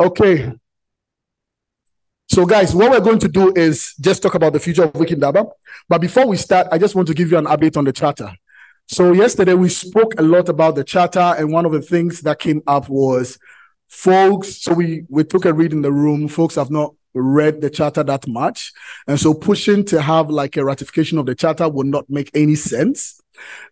Okay. So, guys, what we're going to do is just talk about the future of Wiki Indaba. But before we start, I just want to give you an update on the charter. So, yesterday we spoke a lot about the charter, and one of the things that came up was folks. So, we, we took a read in the room. Folks have not read the charter that much. And so, pushing to have like a ratification of the charter would not make any sense.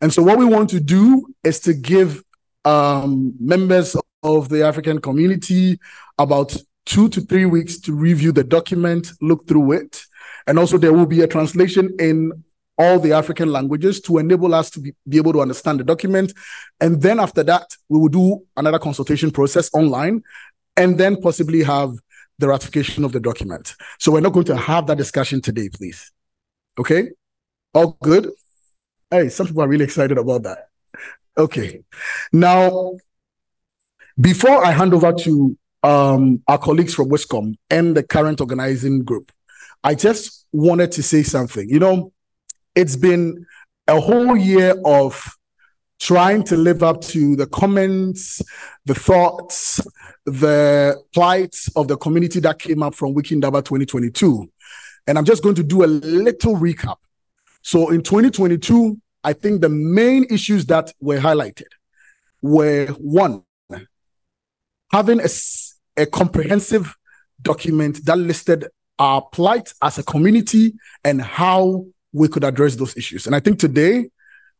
And so, what we want to do is to give um, members of the African community about two to three weeks to review the document, look through it. And also, there will be a translation in all the African languages to enable us to be, be able to understand the document. And then after that, we will do another consultation process online and then possibly have the ratification of the document. So we're not going to have that discussion today, please. Okay? All good? Hey, some people are really excited about that. Okay. Now, before I hand over to um, our colleagues from Wiscom and the current organizing group, I just wanted to say something. You know, it's been a whole year of trying to live up to the comments, the thoughts, the plights of the community that came up from Wiki Indaba 2022. And I'm just going to do a little recap. So in 2022, I think the main issues that were highlighted were one, having a, a comprehensive document that listed our plight as a community and how we could address those issues. And I think today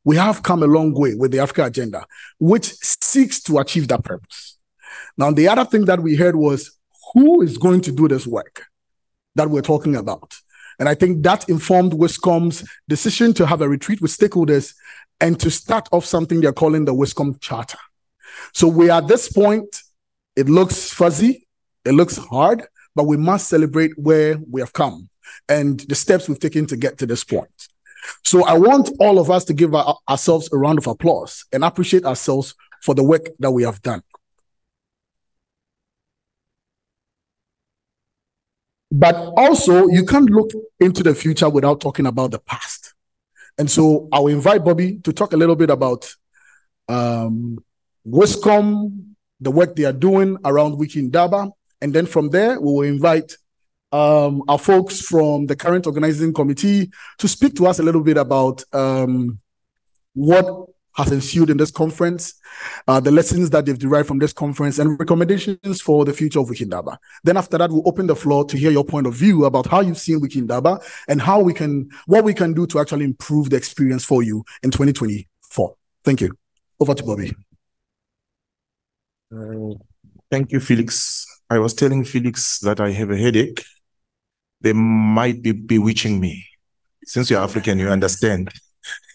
we have come a long way with the Africa agenda, which seeks to achieve that purpose. Now, the other thing that we heard was who is going to do this work that we're talking about? And I think that informed Wiscom's decision to have a retreat with stakeholders and to start off something they're calling the Wiscom Charter. So we are at this point, it looks fuzzy, it looks hard, but we must celebrate where we have come and the steps we've taken to get to this point. So I want all of us to give our, ourselves a round of applause and appreciate ourselves for the work that we have done. But also, you can't look into the future without talking about the past. And so I'll invite Bobby to talk a little bit about um, Wiscom, the work they are doing around Wiki Indaba. And then from there, we will invite um, our folks from the current organizing committee to speak to us a little bit about um, what has ensued in this conference, uh, the lessons that they've derived from this conference, and recommendations for the future of Wiki Indaba. Then after that, we'll open the floor to hear your point of view about how you've seen Wiki Indaba and how we can, what we can do to actually improve the experience for you in 2024. Thank you. Over to Bobby. Uh, thank you, Felix. I was telling Felix that I have a headache. They might be bewitching me. Since you're African, you understand.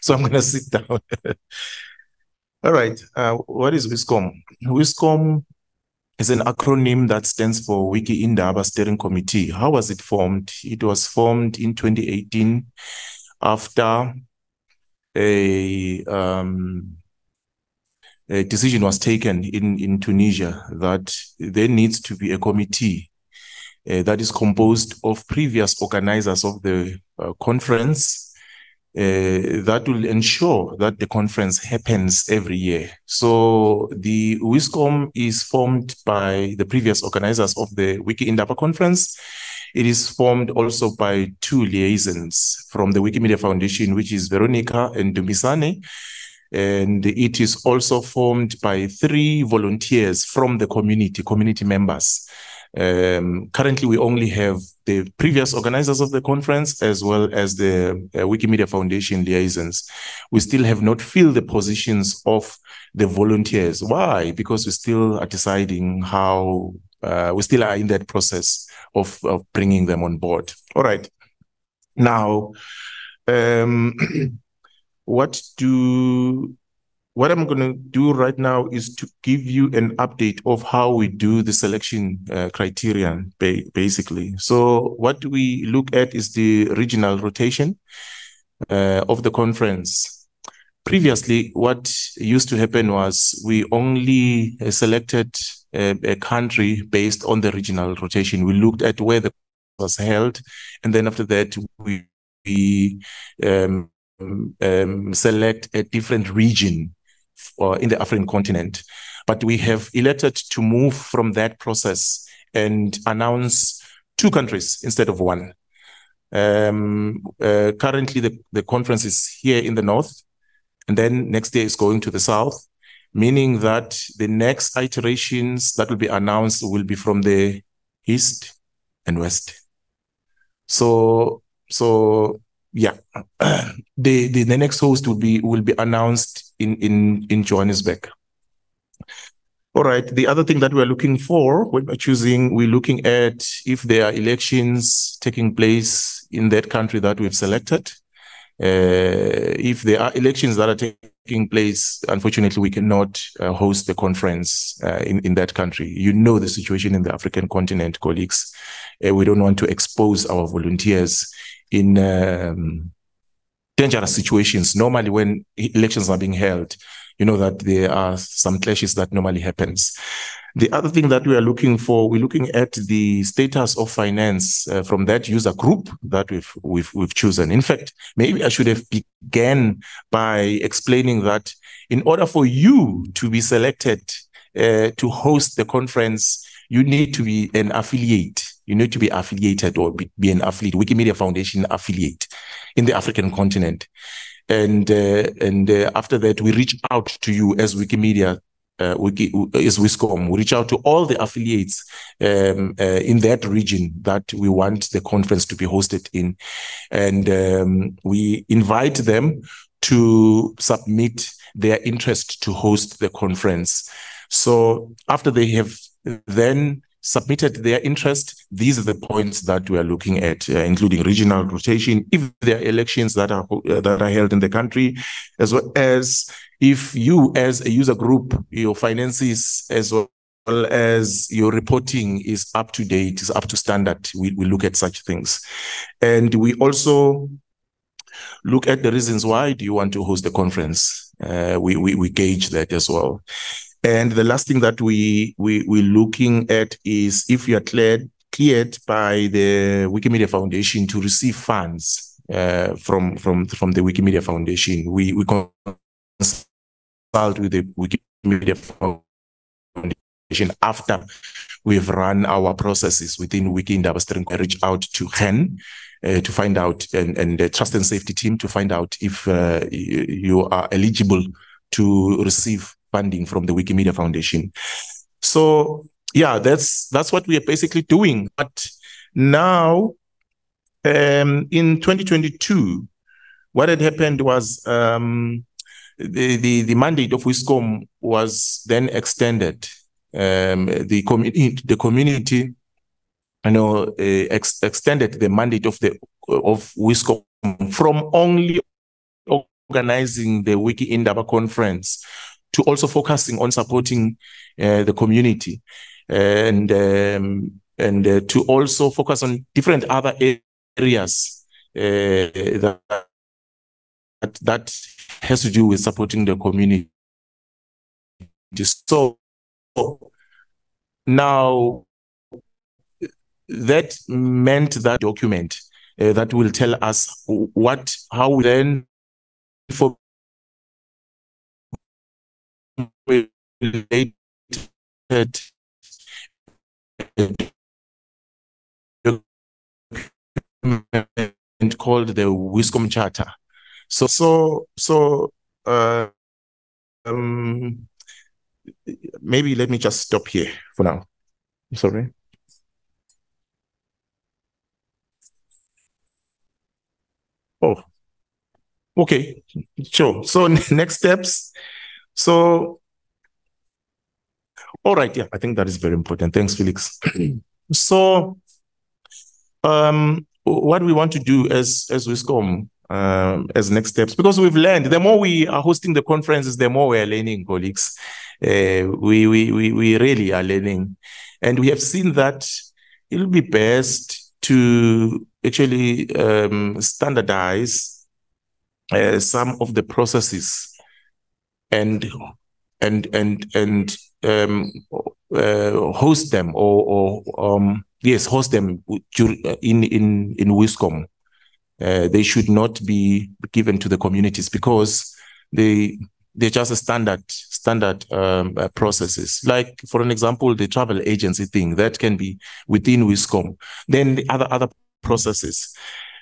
so I'm going to sit down. All right. Uh, what is Wiscom? Wiscom is an acronym that stands for Wiki Indaba Steering Committee. How was it formed? It was formed in 2018 after a, um, a decision was taken in, in Tunisia that there needs to be a committee uh, that is composed of previous organizers of the uh, conference uh, that will ensure that the conference happens every year. So the Wiscom is formed by the previous organizers of the Wiki Indaba conference. It is formed also by two liaisons from the Wikimedia Foundation, which is Veronica and Dumisani. And it is also formed by three volunteers from the community, community members. Um, currently, we only have the previous organizers of the conference as well as the uh, Wikimedia Foundation liaisons. We still have not filled the positions of the volunteers. Why? Because we still are deciding how, uh, we still are in that process of, of bringing them on board. All right. Now, um, what do what I'm going to do right now is to give you an update of how we do the selection uh, criterion, ba basically. So what we look at is the regional rotation uh, of the conference. Previously, what used to happen was we only uh, selected a, a, country based on the regional rotation. We looked at where the was held, and then after that, we, we um, um, select a different region uh, in the African continent. But we have elected to move from that process and announce two countries instead of one. Um, uh, currently, the, the conference is here in the north, and then next year is going to the south, meaning that the next iterations that will be announced will be from the east and west. So, so yeah, the, the the next host will be will be announced in in in Johannesburg. All right. The other thing that we're looking for when we're choosing, we're looking at if there are elections taking place in that country that we've selected. Uh, if there are elections that are taking place, unfortunately, we cannot uh, host the conference uh, in, in that country. You know the situation in the African continent, colleagues. We don't want to expose our volunteers in um, dangerous situations. Normally, when elections are being held, you know that there are some clashes that normally happens. The other thing that we are looking for, we're looking at the status of finance uh, from that user group that we've, we've, we've chosen. In fact, maybe I should have began by explaining that in order for you to be selected uh, to host the conference, you need to be an affiliate. You need to be affiliated or be, be an affiliate, Wikimedia Foundation affiliate in the African continent and uh, and uh, after that we reach out to you as Wikimedia. Uh, Wiki, is Wiscom. We reach out to all the affiliates um, uh, in that region that we want the conference to be hosted in, and um, we invite them to submit their interest to host the conference. So after they have then submitted their interest, these are the points that we are looking at, uh, including regional rotation, if there are elections that are uh, that are held in the country, as well as if you, as a user group, your finances as well as your reporting is up to date, is up to standard. We, we look at such things. And we also look at the reasons why do you want to host the conference. Uh, we, we, we gauge that as well. And the last thing that we, we, we're looking at is if you are cleared, cleared by the Wikimedia Foundation to receive funds uh, from, from, from the Wikimedia Foundation. We, we consult with the Wikimedia Foundation after we've run our processes within Wiki Indaba. I reach out to HEN uh, to find out, and, and the trust and safety team to find out if uh, you are eligible to receive funding from the Wikimedia Foundation. So yeah, that's that's what we are basically doing. But now, um, in 2022, what had happened was um, the, the the mandate of Wiscom was then extended. Um, the community the community, you know, uh, ex- extended the mandate of the of Wiscom from only organizing the Wiki Indaba conference to also focusing on supporting uh, the community and um, and uh, to also focus on different other areas uh, that that has to do with supporting the community. So now that meant that document uh, that will tell us what how then for related document called the Wiscom Charter. So, so, so, uh, um, maybe let me just stop here for now. I'm sorry. Oh, okay, sure. So next steps. So, all right, yeah, I think that is very important. Thanks, Felix. so, um, what we want to do as as Wiscom um, as next steps, because we've learned, the more we are hosting the conferences, the more we are learning, colleagues. Uh, we, we we we really are learning, and we have seen that it'll be best to actually um, standardize uh, some of the processes and and and and um, uh, host them or, or um, yes, host them in in in Wiscom. Uh, they should not be given to the communities because the they're just a standard standard um, uh, processes. Like for an example, the travel agency thing that can be within Wiscom. Then the other other processes,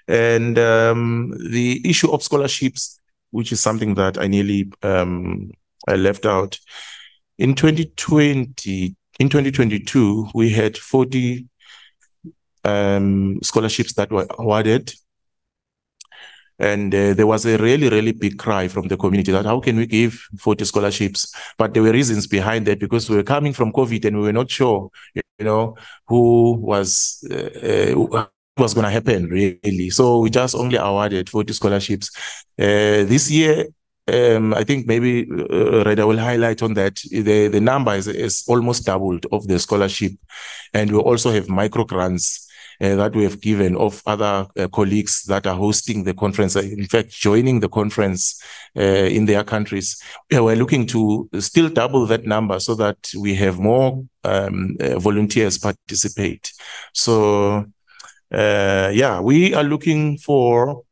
and um, the issue of scholarships, which is something that I nearly um, I left out. In 2020, in 2022, we had 40 um, scholarships that were awarded and uh, there was a really, really big cry from the community that how can we give 40 scholarships? But there were reasons behind that because we were coming from COVID and we were not sure, you know, who was uh, uh was going to happen really. So we just only awarded 40 scholarships. Uh, this year, um, I think maybe uh, Reda will highlight on that. The, the number is, is almost doubled of the scholarship. And we also have micro grants uh, that we have given of other uh, colleagues that are hosting the conference, uh, in fact, joining the conference uh, in their countries. We're looking to still double that number so that we have more um, uh, volunteers participate. So, uh, yeah, we are looking for,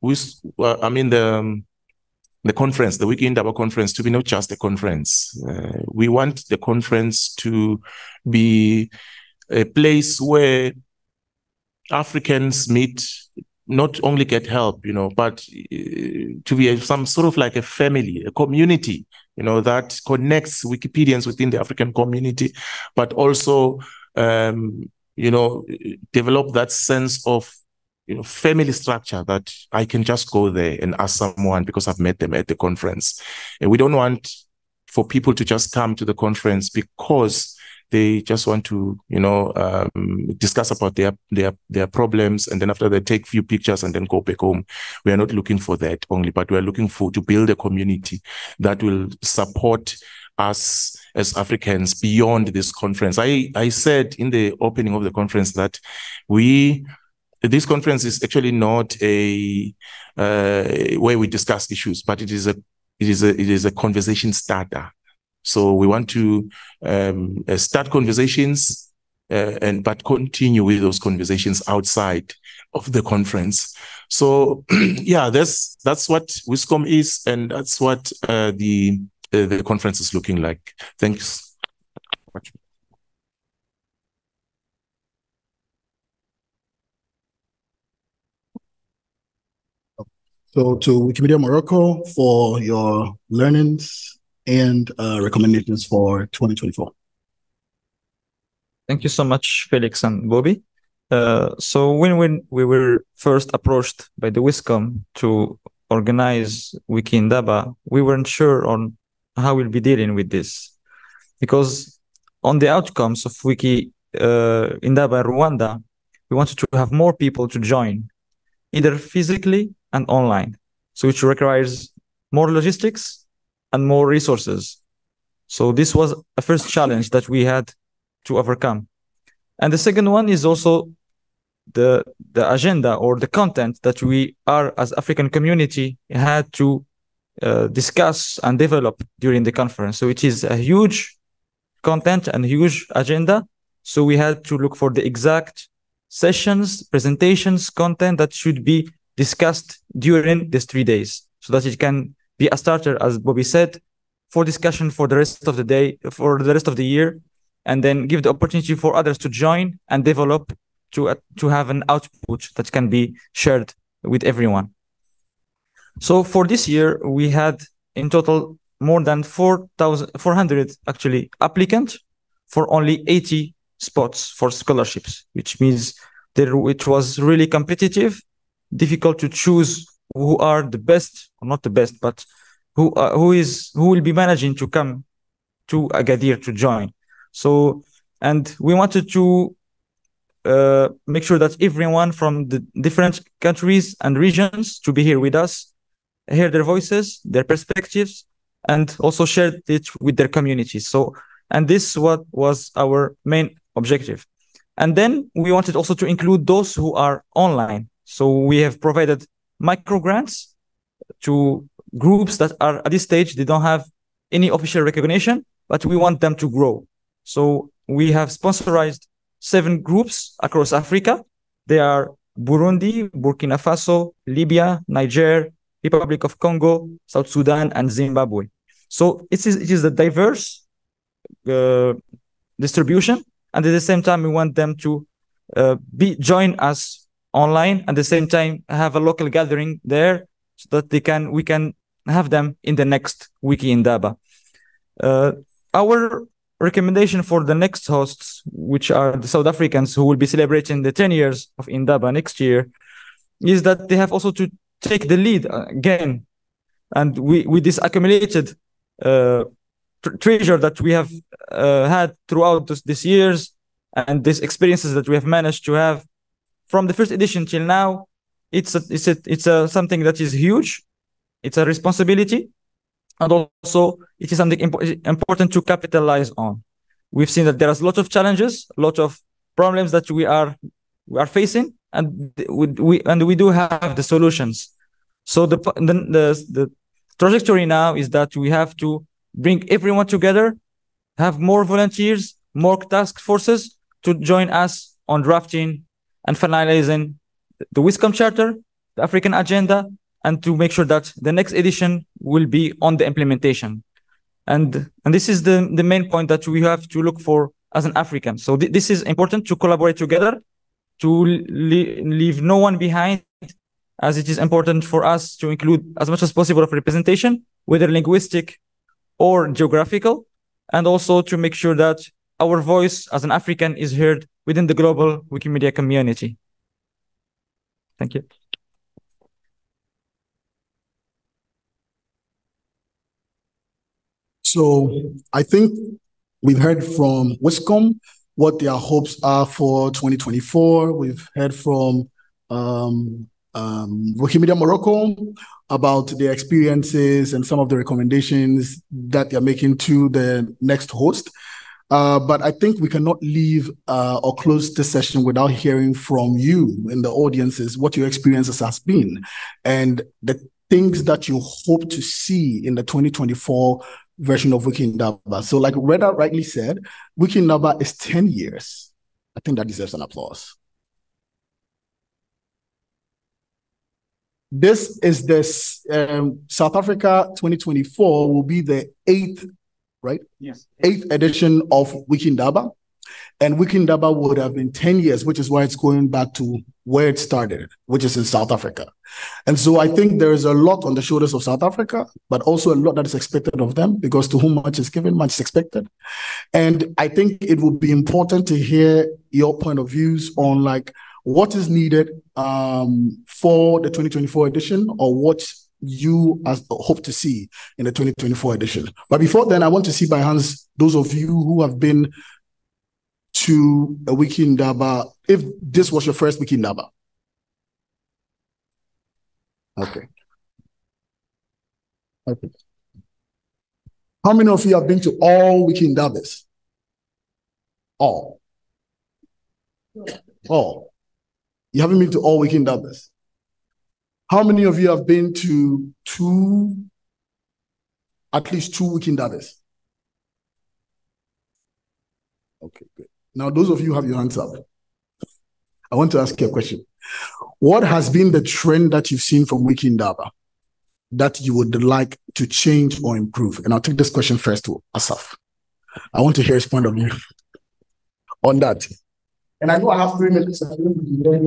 we, I mean, the, um, the conference, the Wiki Indaba conference, to be not just a conference. we want the conference to be a place where Africans meet, not only get help, you know, but uh, to be a, some sort of like a family, a community, you know, that connects Wikipedians within the African community, but also, um, you know, develop that sense of you know, family structure that I can just go there and ask someone because I've met them at the conference. And we don't want for people to just come to the conference because they just want to, you know, um, discuss about their their their problems, and then after they take few pictures and then go back home. We are not looking for that only, but we are looking for to build a community that will support us as Africans beyond this conference. I I said in the opening of the conference that we this conference is actually not a uh, where we discuss issues, but it is a it is a it is a conversation starter so we want to um, uh, start conversations uh, and but continue with those conversations outside of the conference. So yeah, that's that's what Wiscom is, and that's what uh, the uh, the conference is looking like. Thanks. So to Wikimedia Morocco for your learnings and uh, recommendations for 2024. Thank you so much, Felix and Bobby. Uh, so when, when we were first approached by the Wiscom to organize Wiki Indaba, we weren't sure on how we'll be dealing with this. Because on the outcomes of Wiki uh, Indaba Rwanda, we wanted to have more people to join, either physically and online. So which requires more logistics and more resources. So this was a first challenge that we had to overcome. And the second one is also the the agenda or the content that we are as African community had to uh, discuss and develop during the conference. So it is a huge content and huge agenda. So we had to look for the exact sessions, presentations, content that should be discussed during these three days so that it can be a starter, as Bobby said, for discussion for the rest of the day, for the rest of the year, and then give the opportunity for others to join and develop to uh, to have an output that can be shared with everyone. So for this year, we had in total more than 4,400 actually applicants for only 80 spots for scholarships, which means there, it was really competitive, difficult to choose who are the best, or not the best, but who who is who will be managing to come to Agadir to join. So, and we wanted to uh, make sure that everyone from the different countries and regions to be here with us, hear their voices, their perspectives, and also share it with their communities. So, and this what was our main objective. And then we wanted also to include those who are online. So we have provided micro grants to groups that are at this stage they don't have any official recognition but we want them to grow so we have sponsored seven groups across africa they are burundi burkina faso libya niger Republic of Congo, South Sudan, and Zimbabwe. So it is it is a diverse uh, distribution, and at the same time, we want them to uh, be join us online. At the same time, have a local gathering there, so that they can we can have them in the next wiki Indaba. Uh, our recommendation for the next hosts, which are the South Africans who will be celebrating the 10 years of Indaba next year, is that they have also to take the lead again. And we, with this accumulated uh, treasure that we have uh, had throughout this, these years and these experiences that we have managed to have from the first edition till now, it's a, it's a, it's a, something that is huge. It's a responsibility and also it is something imp- important to capitalize on. We've seen that there are a lot of challenges, a lot of problems that we are we are facing, and we, we and we do have the solutions. So the, the the the trajectory now is that we have to bring everyone together, have more volunteers, more task forces to join us on drafting and finalizing the WISCOM Charter, the African Agenda, and to make sure that the next edition will be on the implementation. And, and this is the, the main point that we have to look for as an African. So th this is important to collaborate together, to leave no one behind, as it is important for us to include as much as possible of representation, whether linguistic or geographical, and also to make sure that our voice as an African is heard within the global Wikimedia community. Thank you. So I think we've heard from WISCOM what their hopes are for 2024. We've heard from um, um, Wikimedia Morocco about their experiences and some of the recommendations that they're making to the next host. Uh, but I think we cannot leave uh, or close this session without hearing from you in the audiences what your experiences has been and the things that you hope to see in the 2024 version of Wiki Indaba. So, like Reda rightly said, Wiki Indaba is 10 years. I think that deserves an applause. This is this um, South Africa 2024 will be the eighth, right? Yes. Eighth edition of Wiki Indaba. And Wiki Indaba would have been 10 years, which is why it's going back to where it started, which is in South Africa. And so I think there is a lot on the shoulders of South Africa, but also a lot that is expected of them because to whom much is given, much is expected. And I think it would be important to hear your point of views on like what is needed um, for the 2024 edition or what you as, hope to see in the 2024 edition. But before then, I want to see by hands those of you who have been to a Wiki Indaba, if this was your first Wiki Indaba. Okay. Okay. How many of you have been to all Wiki Indabas? All. All. You haven't been to all Wiki Indabas. How many of you have been to two, at least two Wiki Indabas? Okay, good. Now, those of you have your hands up. I want to ask you a question. What has been the trend that you've seen from Wiki Indaba that you would like to change or improve? And I'll take this question first to Asaf. I want to hear his point of view on that. And I know I have three minutes. I don't be very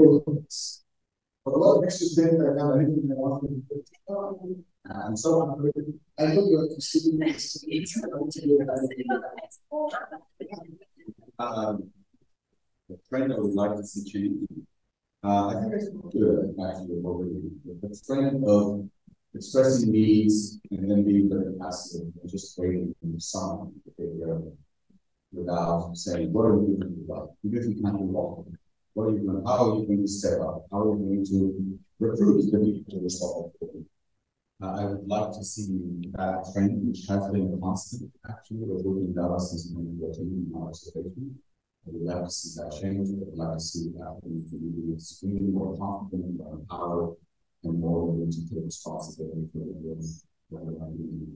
But a lot of questions then I have anything I want to and so on. I know you're um, the trend I would like to see change. Uh, I think it's good actually what we're. The trend of expressing needs and then being very passive and just waiting for the sign to take care of it without saying, what are we going to do about it? Even if you can't do all what are you going to, how are you going to step up? How are you going to recruit the people to solve the? Uh, I would like to see that trend, which has been constant, actually, we're looking at since 2014 in our observation. I would like to see that change. I would like to see that we can be extremely more confident, more empowered, and more willing to take responsibility for the growth that we are doing.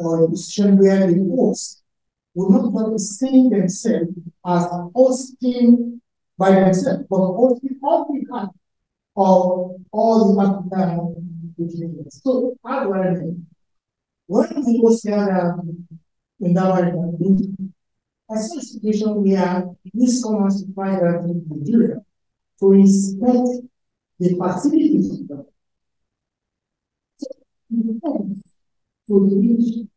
or a the host will not to see themselves as hosting by themselves, but hosting behalf of all the African Indians. So how do I mean? When we was here in our a such situation where this find out in Nigeria to inspect the facilities the to reach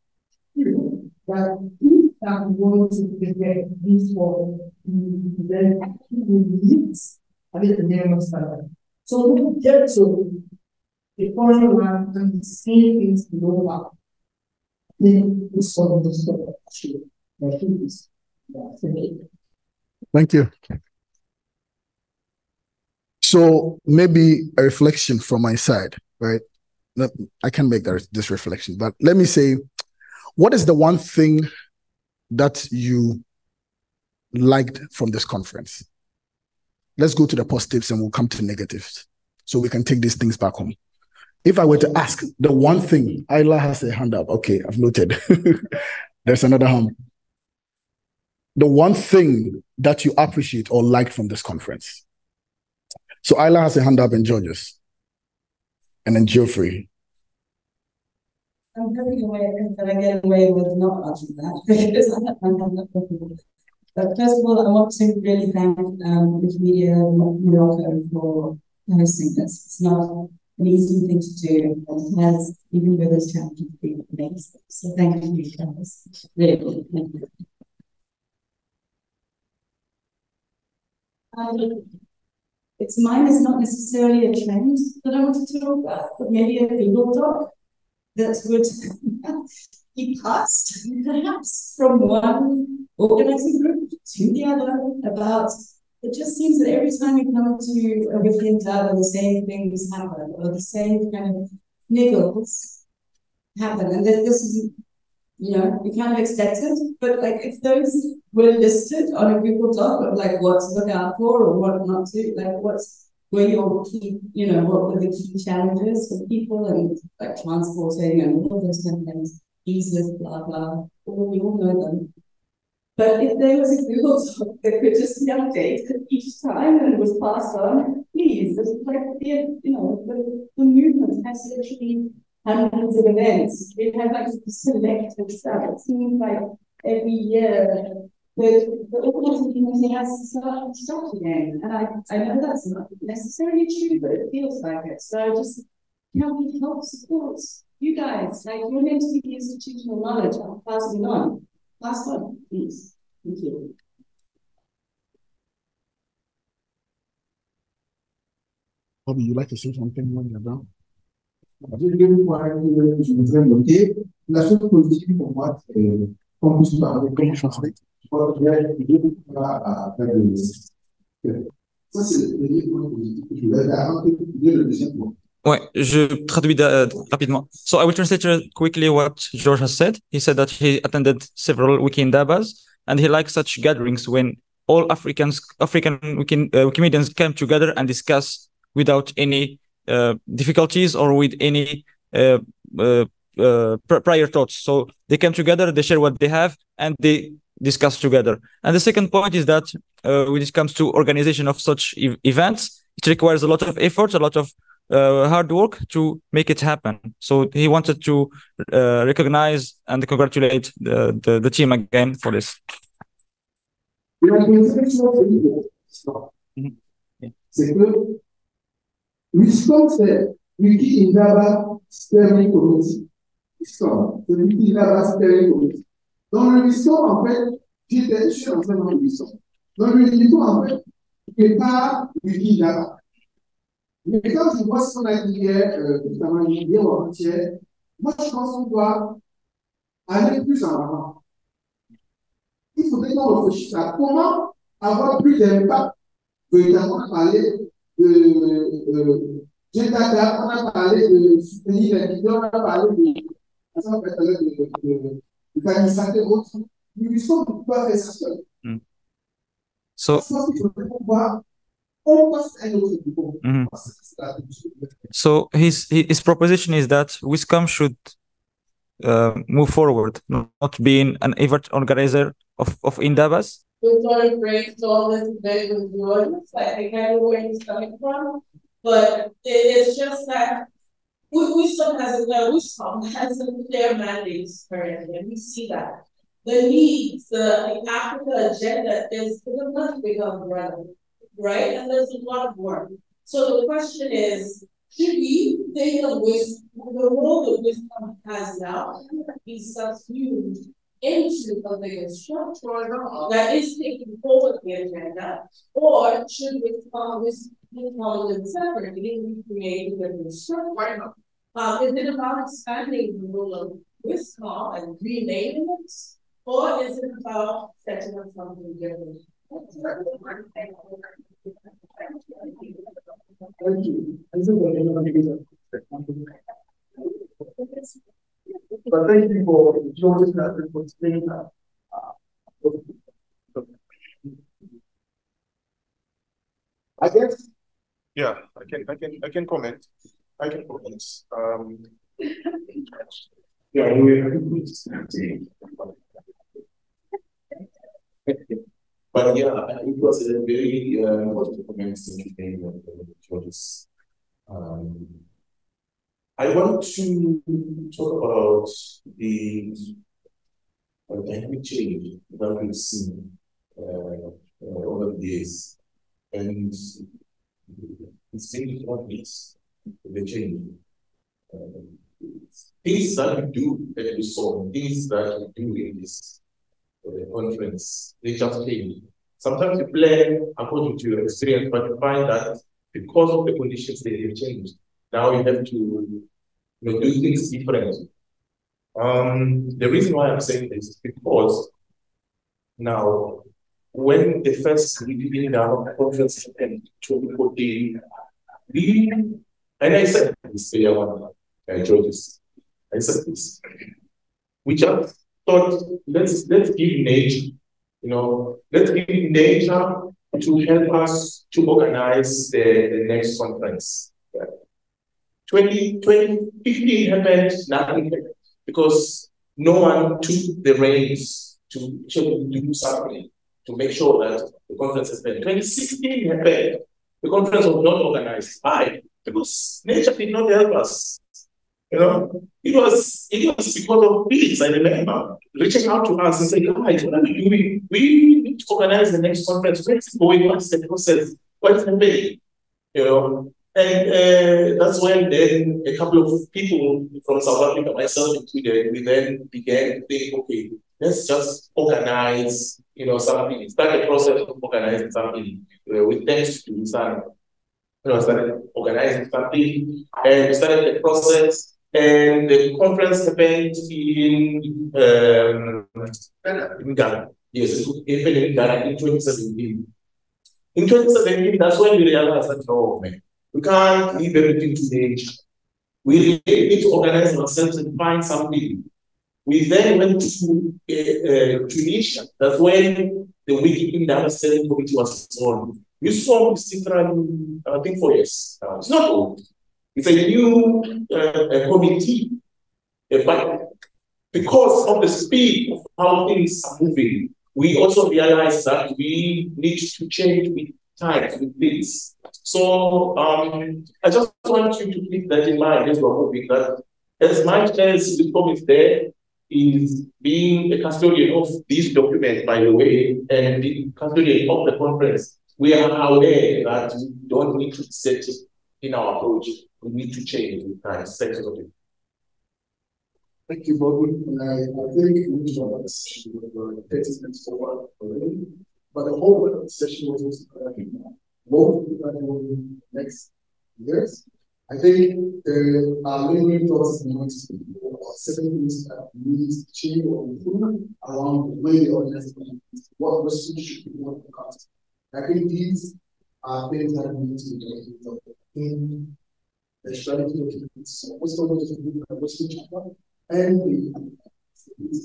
that if to prepare this for then we need a little minimum standard. So we get to the land and see things below up. Then one of the stuff actually. I think yeah, thank you. Thank you. So maybe a reflection from my side, right? I can make that this reflection, but let me say, what is the one thing that you liked from this conference? Let's go to the positives and we'll come to the negatives, so we can take these things back home. If I were to ask the one thing, Ayla has a hand up. Okay, I've noted. There's another hand. The one thing that you appreciate or liked from this conference. So Ayla has a hand up and Georges. And then Geoffrey. I'm going away that I get away with not answering that because I'm not looking. But first of all, I want to really thank um Wikimedia Morocco for hosting this. It's not an easy thing to do. and It has, even with those challenges, been amazing. So thank you guys. Really, thank you. Um, it's mine is not necessarily a trend that I want to talk about, but maybe a Google Doc that would be passed perhaps from one organizing group to the other about it just seems that every time we come to a Wiki Indaba the same things happen or the same kind of niggles happen. And that this is you know we kind of expect it but like if those were listed on a Google Doc of like what to look out for or what not to like what's where your key, you know, what were the key challenges for people and like transporting and all of those kind of things, visas, blah, blah, all, we all know them. But if there was a Google Doc that could just be updated each time and was passed on, please, it's like the, you know, the, the movement has literally hundreds of events. We have like selected stuff. It seems like every year the, the organizing community has to start start again. And I, I know that's not necessarily true, but it feels like it. So just can we help support you guys? Like you're meant to be the institutional knowledge, I'm passing it on. Pass on, please. Thank you. Bobby, you like to say something when you're done? I Deuxième point que je voudrais noter, la chose positive pour moi, Ouais, je traduis rapidement. So I will translate uh, quickly what George has said. He said that he attended several weekend and he likes such gatherings when all Africans, African weekend, uh, Wikimedians come together and discuss without any uh, difficulties or with any uh, pr- prior thoughts. So they come together, they share what they have, and they discuss together. And the second point is that uh, when it comes to organization of such e- events, it requires a lot of effort, a lot of uh, hard work to make it happen. So he wanted to uh, recognize and congratulate the, the, the team again for this. Et la deuxième c'est que Wiscom, c'est Wiki Indaba Steering Committee. Indaba Steering Committee. Dans en fait, j'étais, je suis entré dans le Wiscom. Dans en fait, c'est pas Wiki Indaba. Mais quand je vois ce qu'on a dit hier, euh, notamment hier ou moi, je pense qu'on doit aller plus en avant. Il faudrait qu'on réfléchisse à comment avoir plus d'impact véritablement parler de, de Jeddah, on a parlé de pays d'Indiens, on a parlé de, de, de, de, de famille santé autres. Nous sommes pas faire ça seul. Mm. So, Mhm. so his his proposition is that Wiscom should uh, move forward, not being an event organizer of, of Indabas. We sort of brainstorm this debate with Jordan, I kind of where he's coming from, but it's just that we, Wiscom has a uh, Wiscom has a clear mandate currently, and we see that the needs, the, the Africa agenda is, a much bigger umbrella, right? And there's a lot of work. So the question is, should we think of Wiscom, the role that Wiscom has now be subsumed into bigger structure that is taking forward the agenda, or should we call this call them separately create a new structure? Um, is it about expanding the role of WISCOM and renaming it, or is it about setting up something different? Thank you. But thank you for joining us and for staying up. I guess. Yeah, I can, I can, I can comment. I can comment. Um, yeah, we. But yeah, it was a very uh, important comments that came uh, Um, I want to talk about the uh, dynamic change that we've seen uh, uh, over the years, and it's been obvious the change. Uh, things that we do that we saw, things that we do in this uh, conference, they just change. Sometimes you plan according to your experience, but you find that because of the conditions, they have changed. Now you have to you know, do things differently. Um, the reason why I'm saying this is because now, when the first meeting in our conference happened, 2014, we, and I said this, I want to George, I said this, we just thought, let's, let's give nature, you know, let's give nature to help us to organize the, the next conference. 20, 2015 happened, nothing happened because no one took the reins to actually do something to make sure that the conference has been. 2016 happened, the conference was not organized. Why? Because nature did not help us. You know, it was it was because of this. I remember reaching out to us and saying, guys, what are we doing? We need to organize the next conference. What's going on? The process? What's happening? You know, and uh, that's when then a couple of people from South Africa, myself included, we then began to think, okay, let's just organize, you know, something, start the process of organizing something uh, with thanks to Sun. You know, started organizing something and we started the process and the conference happened in, um, in Ghana. Yes, happened in Ghana in 2017. In 2017, that's when we realized that, oh man, we can't leave everything to nature. We need to organize ourselves and find something. We then went to uh, uh, Tunisia. That's when the Wiki Steering Committee was formed. This form is still running, I think, for years now. It's not old. It's a new uh, committee. but because of the speed of how things are moving, we also realize that we need to change with times, with things. So um, I just want you to keep that in mind as we're that as much as the is there, is being a custodian of these documents, by the way, and the custodian of the conference, we are aware that we don't need to set it in our approach. We need to change with time, set it. Thank you, Bob. I, I think each of us were 30 minutes forward already, but the whole session was uh, also of the next years. I think there are many thoughts and points or certain things that need to change or improve around the way the organization what questions should be what the cost. I think these are things that need to be done in the strategy of what's going to be the Wiscom Charter and the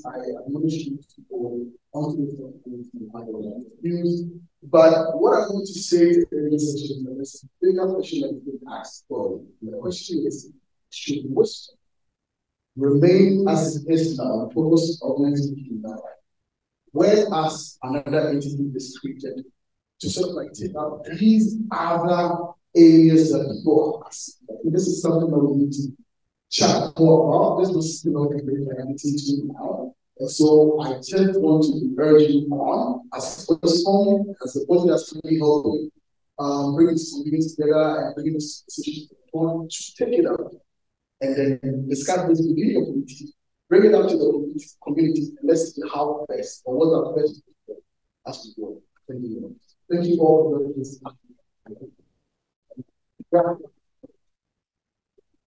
I admonish you to go onto the views. But what I'm going to say is a bigger question that you can ask for. The question is, should Wiscom remain as it is now, focus organizing that whereas another entity is created to sort of like take out these other areas that people ask. This is something that we need to chat more about. This was, you know, a great reality to now. And so I just want to urge you on as a person, as a body that's really helping, um, bringing this community together and bringing this decision to the point to take it up and then discuss this within your community, bring it up to the community, and let's see how best or what are best as we go. Thank you. Thank you all for this.